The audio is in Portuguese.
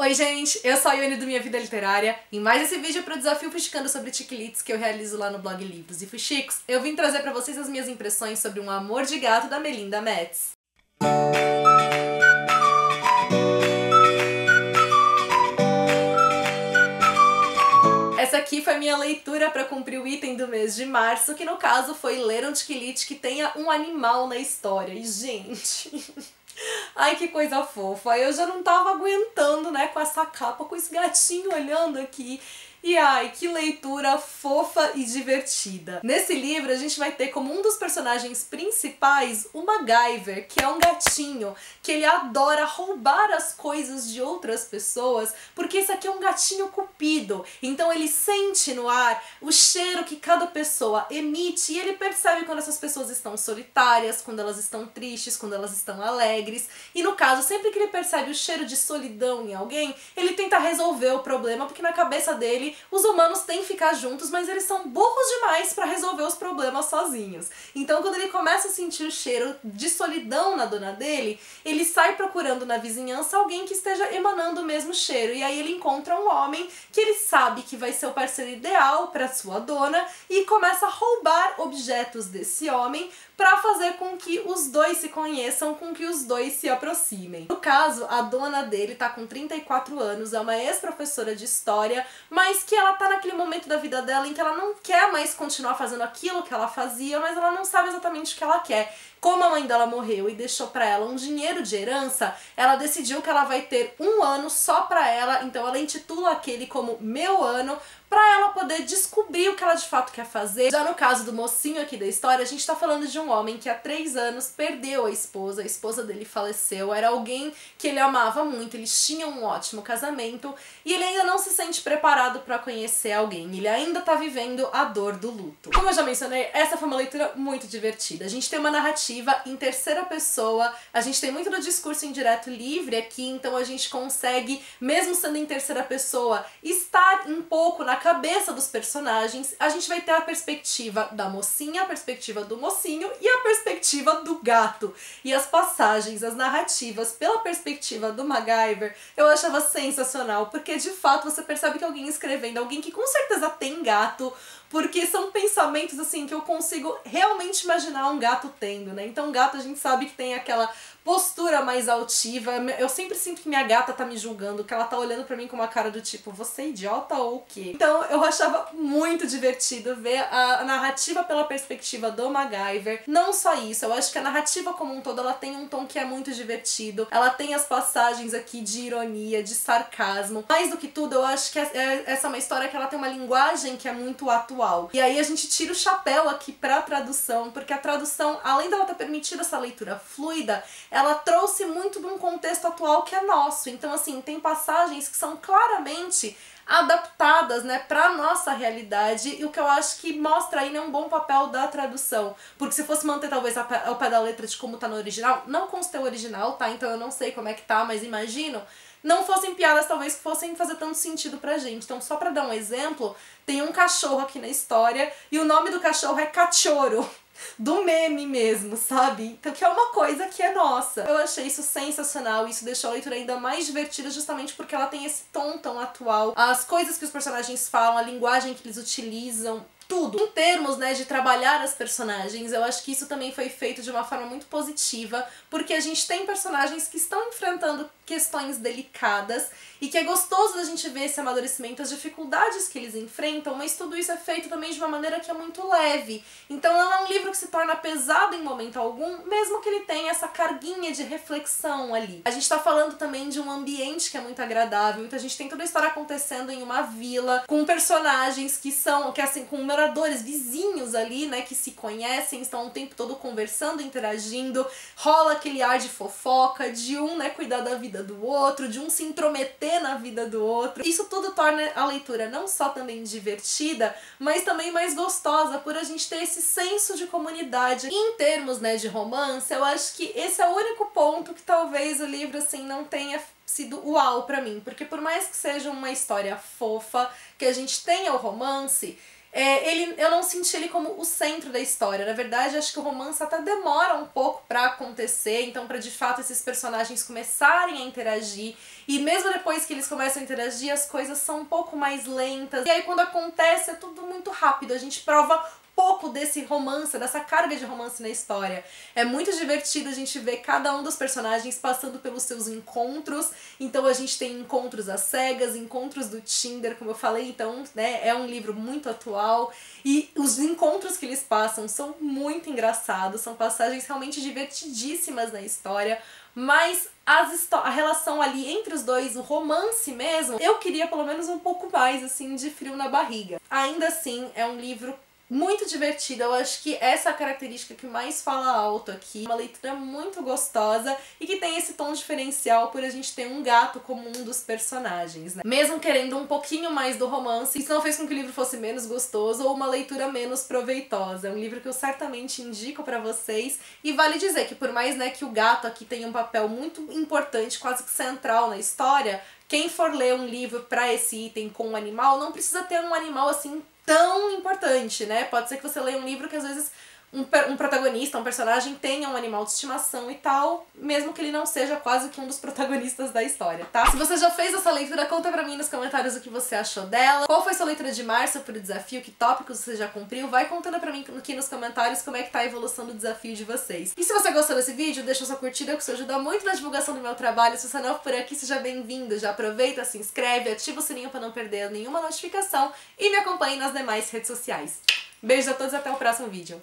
Oi gente, eu sou a Ione do Minha Vida Literária e mais esse vídeo para o desafio Fuxicando sobre Chiquilites que eu realizo lá no blog Livros e Fuxicos, eu vim trazer para vocês as minhas impressões sobre Um Amor de Gato da Melinda Metz. Essa aqui foi minha leitura para cumprir o item do mês de março, que no caso foi ler um Chiquilite que tenha um animal na história. E gente... Ai, que coisa fofa. Eu já não tava aguentando, né, com essa capa, com esse gatinho olhando aqui. E ai, que leitura fofa e divertida. Nesse livro a gente vai ter como um dos personagens principais o MacGyver, que é um gatinho que ele adora roubar as coisas de outras pessoas, porque esse aqui é um gatinho cupido. Então ele sente no ar o cheiro que cada pessoa emite e ele percebe quando essas pessoas estão solitárias, quando elas estão tristes, quando elas estão alegres. E no caso, sempre que ele percebe o cheiro de solidão em alguém, ele tenta resolver o problema, porque na cabeça dele os humanos têm que ficar juntos, mas eles são burros demais para resolver os problemas sozinhos. Então, quando ele começa a sentir o cheiro de solidão na dona dele, ele sai procurando na vizinhança alguém que esteja emanando o mesmo cheiro. E aí ele encontra um homem que ele sabe que vai ser o parceiro ideal para sua dona e começa a roubar objetos desse homem para fazer com que os dois se conheçam, com que os dois se aproximem. No caso, a dona dele tá com 34 anos, é uma ex-professora de história, mas que ela tá naquele momento da vida dela em que ela não quer mais continuar fazendo aquilo que ela fazia, mas ela não sabe exatamente o que ela quer. Como a mãe dela morreu e deixou para ela um dinheiro de herança, ela decidiu que ela vai ter um ano só para ela, então ela intitula aquele como Meu Ano, para ela poder descobrir o que ela de fato quer fazer. Já no caso do mocinho aqui da história, a gente tá falando de um homem que há três anos perdeu a esposa, a esposa dele faleceu, era alguém que ele amava muito, eles tinham um ótimo casamento e ele ainda não se sente preparado para conhecer alguém, ele ainda tá vivendo a dor do luto. Como eu já mencionei, essa foi uma leitura muito divertida. A gente tem uma narrativa em terceira pessoa, a gente tem muito do discurso indireto livre aqui, então a gente consegue, mesmo sendo em terceira pessoa, estar um pouco na cabeça dos personagens, a gente vai ter a perspectiva da mocinha, a perspectiva do mocinho e a perspectiva do gato. E as passagens, as narrativas pela perspectiva do MacGyver, eu achava sensacional, porque de fato você percebe que alguém escrevendo, alguém que com certeza tem gato, porque são pensamentos assim que eu consigo realmente imaginar um gato tendo, né? Então gato a gente sabe que tem aquela postura mais altiva. Eu sempre sinto que minha gata tá me julgando, que ela tá olhando para mim com uma cara do tipo, você é idiota ou o quê? Então eu achava muito divertido ver a narrativa pela perspectiva do MacGyver. Não só isso, eu acho que a narrativa como um todo ela tem um tom que é muito divertido. Ela tem as passagens aqui de ironia, de sarcasmo. Mais do que tudo, eu acho que é, é, essa é uma história que ela tem uma linguagem que é muito atual. E aí a gente tira o chapéu aqui pra tradução, porque a tradução, além dela ter permitido essa leitura fluida, ela trouxe muito de um contexto atual que é nosso. Então, assim, tem passagens que são claramente adaptadas, né, para nossa realidade, e o que eu acho que mostra aí né, um bom papel da tradução. Porque se fosse manter talvez ao pé da letra de como tá no original, não consta o original, tá? Então eu não sei como é que tá, mas imagino não fossem piadas talvez que fossem fazer tanto sentido pra gente. Então, só pra dar um exemplo, tem um cachorro aqui na história e o nome do cachorro é Cachorro do meme mesmo, sabe? Então que é uma coisa que é nossa. Eu achei isso sensacional, isso deixou a leitura ainda mais divertida justamente porque ela tem esse tom tão atual. As coisas que os personagens falam, a linguagem que eles utilizam, tudo. Em termos, né, de trabalhar as personagens, eu acho que isso também foi feito de uma forma muito positiva, porque a gente tem personagens que estão enfrentando questões delicadas e que é gostoso da gente ver esse amadurecimento, as dificuldades que eles enfrentam, mas tudo isso é feito também de uma maneira que é muito leve. Então não é um livro que se torna pesado em momento algum, mesmo que ele tenha essa carguinha de reflexão ali. A gente tá falando também de um ambiente que é muito agradável, então a gente tem toda a história acontecendo em uma vila, com personagens que são, que assim, com moradores, vizinhos ali, né, que se conhecem, estão o tempo todo conversando, interagindo, rola aquele ar de fofoca, de um, né, cuidar da vida do outro, de um se intrometer na vida do outro. Isso tudo torna a leitura não só também divertida, mas também mais gostosa por a gente ter esse senso de comunidade. E em termos, né, de romance, eu acho que esse é o único ponto que talvez o livro assim não tenha sido uau para mim, porque por mais que seja uma história fofa, que a gente tenha o romance, é, ele, eu não senti ele como o centro da história. Na verdade, acho que o romance até demora um pouco para acontecer, então para de fato esses personagens começarem a interagir. E mesmo depois que eles começam a interagir, as coisas são um pouco mais lentas. E aí quando acontece é tudo muito rápido. A gente prova pouco desse romance, dessa carga de romance na história. É muito divertido a gente ver cada um dos personagens passando pelos seus encontros. Então a gente tem encontros às cegas, encontros do Tinder, como eu falei, então, né, é um livro muito atual. E os encontros que eles passam são muito engraçados, são passagens realmente divertidíssimas na história. Mas as a relação ali entre os dois, o romance mesmo, eu queria pelo menos um pouco mais, assim, de frio na barriga. Ainda assim, é um livro muito divertida. Eu acho que essa é a característica que mais fala alto aqui. Uma leitura muito gostosa e que tem esse tom diferencial por a gente ter um gato como um dos personagens, né? Mesmo querendo um pouquinho mais do romance, isso não fez com que o livro fosse menos gostoso ou uma leitura menos proveitosa. É um livro que eu certamente indico para vocês e vale dizer que por mais né, que o gato aqui tenha um papel muito importante, quase que central na história, quem for ler um livro para esse item com um animal não precisa ter um animal assim tão importante, né? Pode ser que você leia um livro que às vezes um, um protagonista, um personagem tenha um animal de estimação e tal, mesmo que ele não seja quase que um dos protagonistas da história, tá? Se você já fez essa leitura, conta pra mim nos comentários o que você achou dela, qual foi sua leitura de março pro desafio, que tópicos você já cumpriu, vai contando pra mim aqui nos comentários como é que tá a evolução do desafio de vocês. E se você gostou desse vídeo, deixa sua curtida, que isso ajuda muito na divulgação do meu trabalho. Se você é novo por aqui, seja bem-vindo, já aproveita, se inscreve, ativa o sininho pra não perder nenhuma notificação e me acompanhe nas demais redes sociais. Beijo a todos até o próximo vídeo.